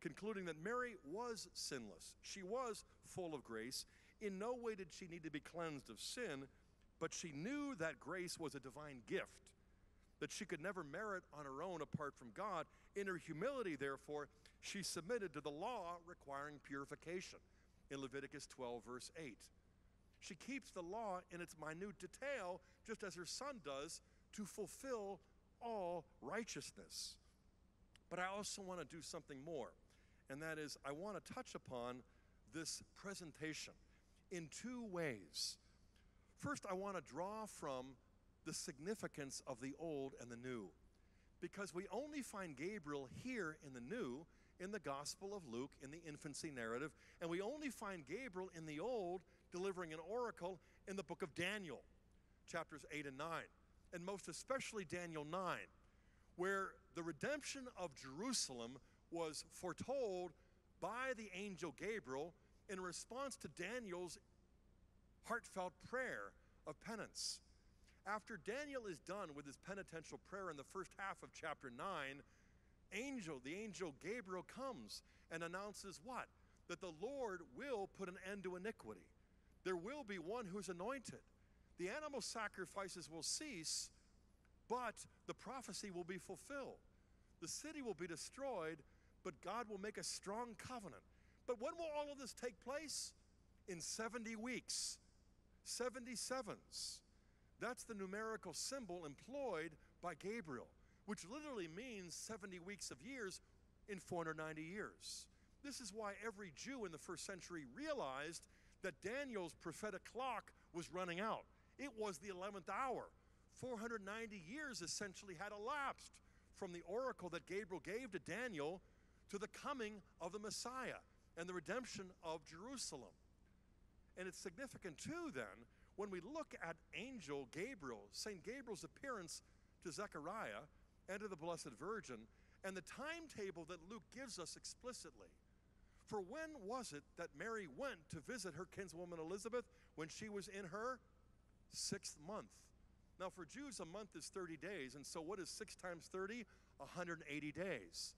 Concluding that Mary was sinless, she was full of grace. In no way did she need to be cleansed of sin, but she knew that grace was a divine gift that she could never merit on her own apart from God. In her humility, therefore, she submitted to the law requiring purification in Leviticus 12, verse 8. She keeps the law in its minute detail, just as her son does, to fulfill all righteousness. But I also want to do something more, and that is I want to touch upon this presentation in two ways. First, I want to draw from the significance of the old and the new. Because we only find Gabriel here in the new, in the Gospel of Luke, in the infancy narrative, and we only find Gabriel in the old delivering an oracle in the book of Daniel, chapters 8 and 9, and most especially Daniel 9, where the redemption of Jerusalem was foretold by the angel Gabriel in response to Daniel's heartfelt prayer of penance. After Daniel is done with his penitential prayer in the first half of chapter 9, angel, the angel Gabriel comes and announces what? That the Lord will put an end to iniquity. There will be one who's anointed. The animal sacrifices will cease, but the prophecy will be fulfilled. The city will be destroyed, but God will make a strong covenant. But when will all of this take place? In 70 weeks, 77s. That's the numerical symbol employed by Gabriel, which literally means 70 weeks of years in 490 years. This is why every Jew in the first century realized that Daniel's prophetic clock was running out. It was the 11th hour. 490 years essentially had elapsed from the oracle that Gabriel gave to Daniel to the coming of the Messiah and the redemption of Jerusalem. And it's significant, too, then, when we look at angel Gabriel, St. Gabriel's appearance to Zechariah and to the Blessed Virgin, and the timetable that Luke gives us explicitly. For when was it that Mary went to visit her kinswoman Elizabeth when she was in her sixth month? Now, for Jews, a month is 30 days, and so what is six times 30? 180 days.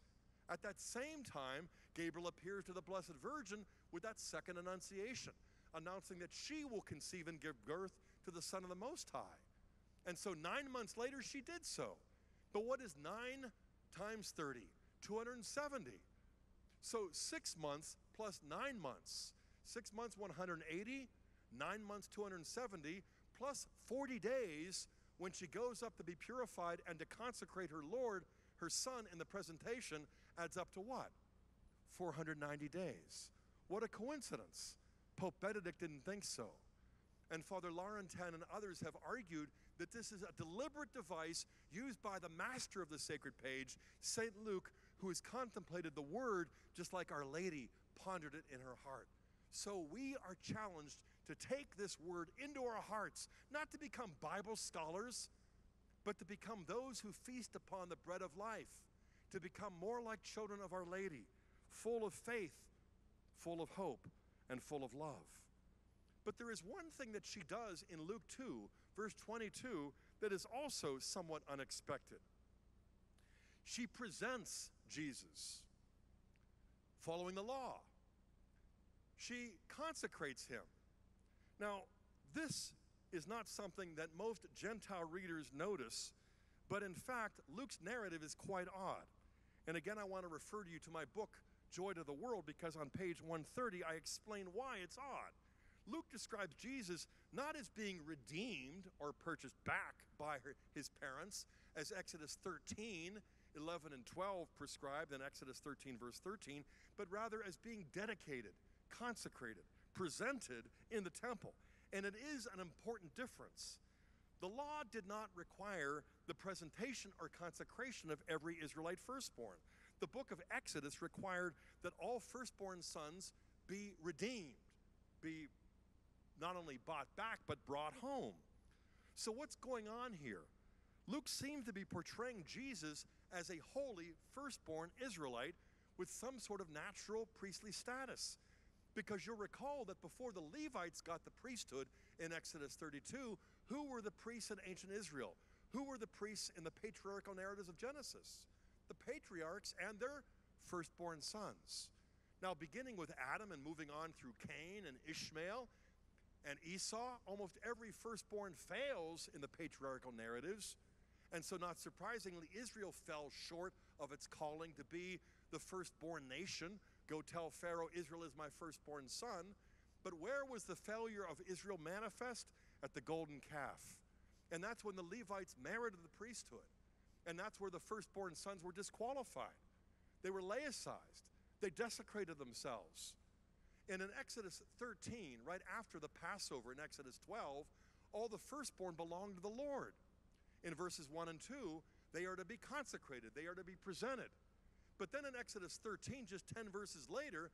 At that same time, Gabriel appears to the Blessed Virgin with that second annunciation announcing that she will conceive and give birth to the Son of the Most High. And so nine months later, she did so. But what is nine times 30? 270. So six months plus nine months. Six months, 180. Nine months, 270. Plus 40 days when she goes up to be purified and to consecrate her Lord, her Son, in the presentation adds up to what? 490 days. What a coincidence. Pope Benedict didn't think so. And Father Laurentin and others have argued that this is a deliberate device used by the master of the sacred page, St. Luke, who has contemplated the word just like Our Lady pondered it in her heart. So we are challenged to take this word into our hearts, not to become Bible scholars, but to become those who feast upon the bread of life, to become more like children of Our Lady, full of faith, full of hope, and full of love. But there is one thing that she does in Luke 2, verse 22, that is also somewhat unexpected. She presents Jesus following the law, she consecrates him. Now, this is not something that most Gentile readers notice, but in fact, Luke's narrative is quite odd. And again, I want to refer you to my book, Joy to the World because on page 130 I explain why it's odd. Luke describes Jesus not as being redeemed or purchased back by his parents, as Exodus 13, 11, and 12 prescribed in Exodus 13, verse 13, but rather as being dedicated, consecrated, presented in the temple. And it is an important difference. The law did not require the presentation or consecration of every Israelite firstborn. The book of Exodus required that all firstborn sons be redeemed, be not only bought back, but brought home. So, what's going on here? Luke seems to be portraying Jesus as a holy firstborn Israelite with some sort of natural priestly status. Because you'll recall that before the Levites got the priesthood in Exodus 32, who were the priests in ancient Israel? Who were the priests in the patriarchal narratives of Genesis? The patriarchs and their firstborn sons. Now, beginning with Adam and moving on through Cain and Ishmael and Esau, almost every firstborn fails in the patriarchal narratives. And so, not surprisingly, Israel fell short of its calling to be the firstborn nation. Go tell Pharaoh, Israel is my firstborn son. But where was the failure of Israel manifest? At the golden calf. And that's when the Levites merited the priesthood. And that's where the firstborn sons were disqualified. They were laicized, they desecrated themselves. And in Exodus 13, right after the Passover in Exodus 12, all the firstborn belonged to the Lord. In verses 1 and 2, they are to be consecrated, they are to be presented. But then in Exodus 13, just 10 verses later,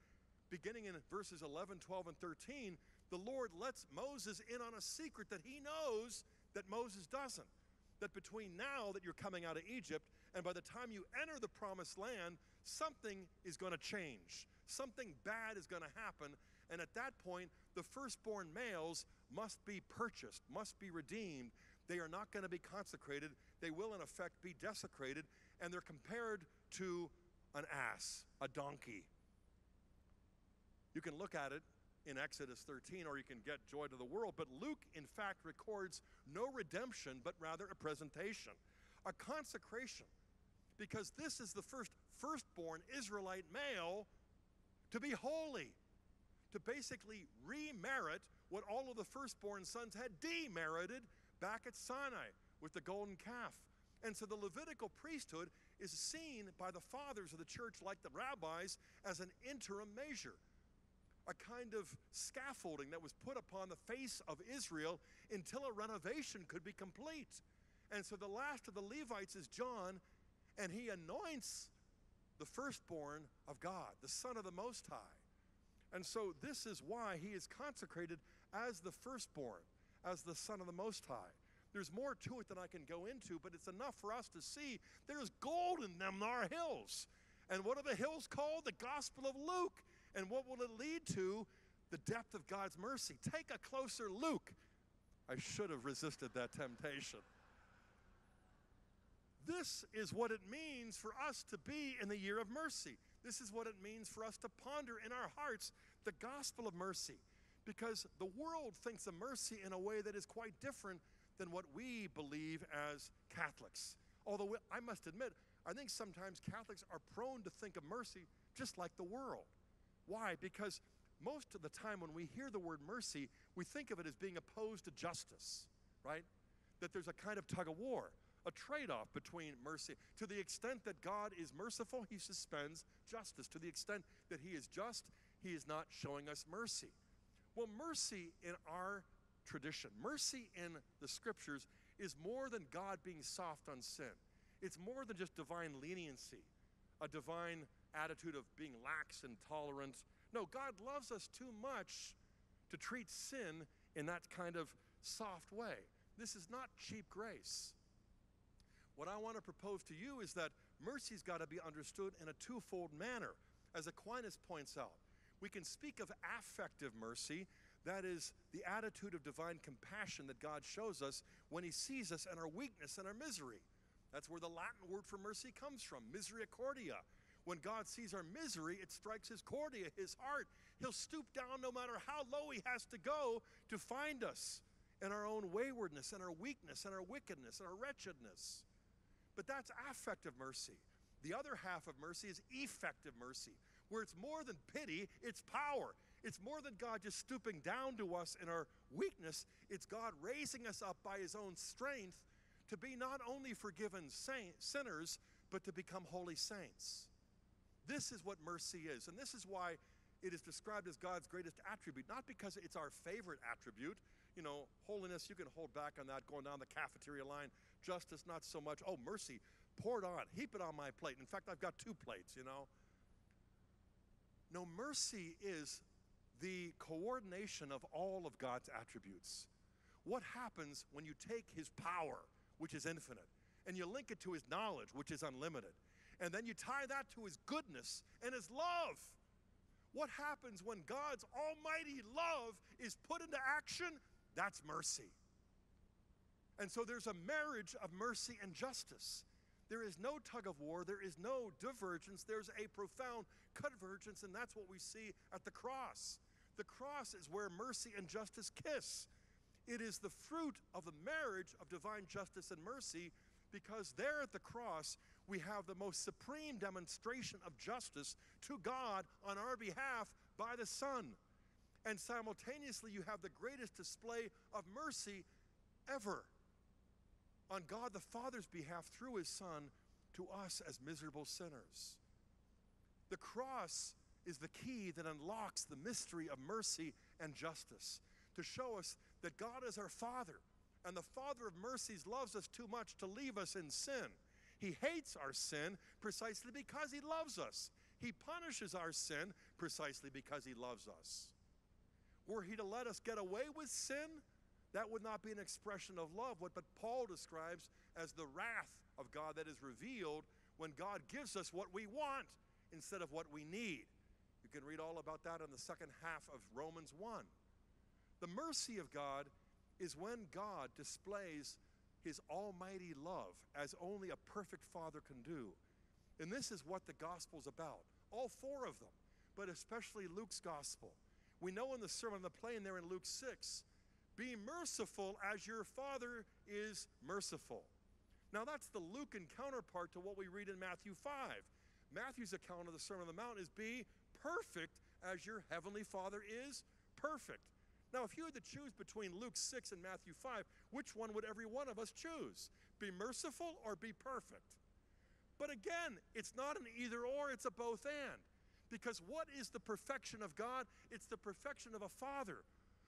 beginning in verses 11, 12, and 13, the Lord lets Moses in on a secret that he knows that Moses doesn't. That between now that you're coming out of Egypt and by the time you enter the promised land, something is going to change. Something bad is going to happen. And at that point, the firstborn males must be purchased, must be redeemed. They are not going to be consecrated. They will, in effect, be desecrated. And they're compared to an ass, a donkey. You can look at it in Exodus 13, or you can get joy to the world. But Luke, in fact, records no redemption, but rather a presentation, a consecration, because this is the first firstborn Israelite male to be holy, to basically remerit what all of the firstborn sons had demerited back at Sinai with the golden calf. And so the Levitical priesthood is seen by the fathers of the church, like the rabbis, as an interim measure, a kind of scaffolding that was put upon the face of Israel until a renovation could be complete. And so the last of the Levites is John, and he anoints the firstborn of God, the Son of the Most High. And so this is why he is consecrated as the firstborn, as the Son of the Most High. There's more to it than I can go into, but it's enough for us to see there's gold in them our hills. And what are the hills called? The Gospel of Luke. And what will it lead to? The depth of God's mercy. Take a closer look. I should have resisted that temptation. This is what it means for us to be in the year of mercy. This is what it means for us to ponder in our hearts the gospel of mercy. Because the world thinks of mercy in a way that is quite different than what we believe as Catholics. Although I must admit, I think sometimes Catholics are prone to think of mercy just like the world. Why? Because most of the time when we hear the word mercy, we think of it as being opposed to justice, right? That there's a kind of tug of war a trade off between mercy. To the extent that God is merciful, he suspends justice. To the extent that he is just, he is not showing us mercy. Well, mercy in our tradition, mercy in the scriptures, is more than God being soft on sin. It's more than just divine leniency, a divine attitude of being lax and tolerant. No, God loves us too much to treat sin in that kind of soft way. This is not cheap grace. What I want to propose to you is that mercy's got to be understood in a twofold manner. As Aquinas points out, we can speak of affective mercy, that is the attitude of divine compassion that God shows us when He sees us and our weakness and our misery. That's where the Latin word for mercy comes from, misericordia. When God sees our misery, it strikes His cordia, His heart. He'll stoop down no matter how low He has to go to find us in our own waywardness and our weakness and our wickedness and our wretchedness. But that's affective mercy. The other half of mercy is effective mercy, where it's more than pity, it's power. It's more than God just stooping down to us in our weakness, it's God raising us up by His own strength to be not only forgiven saint, sinners, but to become holy saints. This is what mercy is. And this is why it is described as God's greatest attribute, not because it's our favorite attribute. You know, holiness, you can hold back on that going down the cafeteria line. Justice, not so much. Oh, mercy, pour it on, heap it on my plate. In fact, I've got two plates, you know. No, mercy is the coordination of all of God's attributes. What happens when you take his power, which is infinite, and you link it to his knowledge, which is unlimited, and then you tie that to his goodness and his love? What happens when God's almighty love is put into action? That's mercy. And so there's a marriage of mercy and justice. There is no tug of war, there is no divergence, there's a profound convergence, and that's what we see at the cross. The cross is where mercy and justice kiss. It is the fruit of the marriage of divine justice and mercy because there at the cross we have the most supreme demonstration of justice to God on our behalf by the Son. And simultaneously, you have the greatest display of mercy ever on God the Father's behalf through his Son to us as miserable sinners. The cross is the key that unlocks the mystery of mercy and justice to show us that God is our Father, and the Father of mercies loves us too much to leave us in sin. He hates our sin precisely because He loves us. He punishes our sin precisely because He loves us. Were He to let us get away with sin, that would not be an expression of love, what but Paul describes as the wrath of God that is revealed when God gives us what we want instead of what we need. Can read all about that in the second half of Romans 1. The mercy of God is when God displays his almighty love as only a perfect father can do. And this is what the gospel's about. All four of them, but especially Luke's gospel. We know in the Sermon on the Plain there in Luke 6 be merciful as your Father is merciful. Now, that's the Lucan counterpart to what we read in Matthew 5. Matthew's account of the Sermon on the Mount is be perfect as your heavenly Father is perfect. Now, if you had to choose between Luke 6 and Matthew 5, which one would every one of us choose? Be merciful or be perfect? But again, it's not an either or, it's a both and. Because what is the perfection of God? It's the perfection of a Father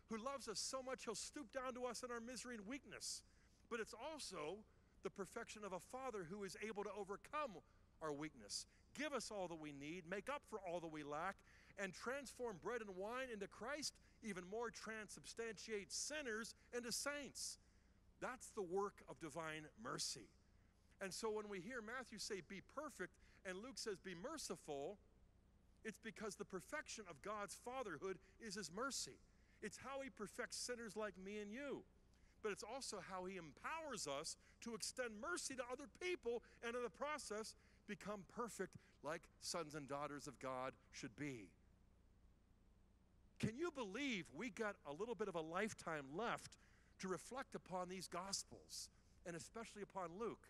who loves us so much he'll stoop down to us in our misery and weakness. But it's also the perfection of a Father who is able to overcome our weakness, give us all that we need, make up for all that we lack, and transform bread and wine into Christ, even more transubstantiate sinners into saints. That's the work of divine mercy. And so when we hear Matthew say, be perfect, and Luke says, be merciful, it's because the perfection of God's fatherhood is his mercy. It's how He perfects sinners like me and you. But it's also how He empowers us to extend mercy to other people and in the process become perfect like sons and daughters of God should be. Can you believe we got a little bit of a lifetime left to reflect upon these Gospels and especially upon Luke?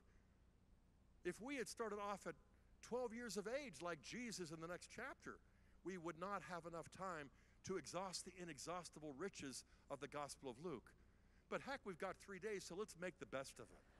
If we had started off at 12 years of age like Jesus in the next chapter, we would not have enough time to exhaust the inexhaustible riches of the Gospel of Luke. But heck, we've got three days, so let's make the best of it.